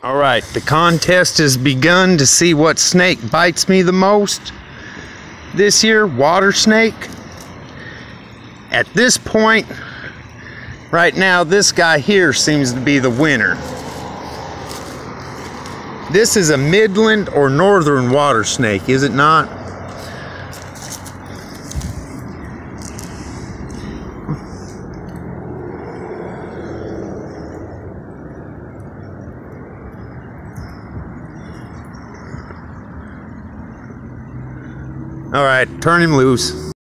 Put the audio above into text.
All right, the contest has begun to see what snake bites me the most. This year, water snake. At this point, right now, this guy here seems to be the winner. This is a midland or northern water snake, is it not? All right, turn him loose.